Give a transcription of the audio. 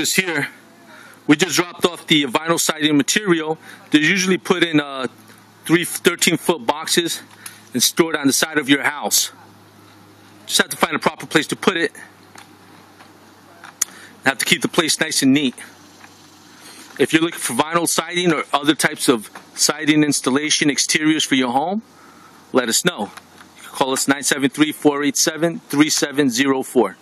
This here, we just dropped off the vinyl siding material. They're usually put in uh, three 13 foot boxes and stored on the side of your house. Just have to find a proper place to put it. Have to keep the place nice and neat. If you're looking for vinyl siding or other types of siding installation exteriors for your home, let us know. Call us 973 487 3704.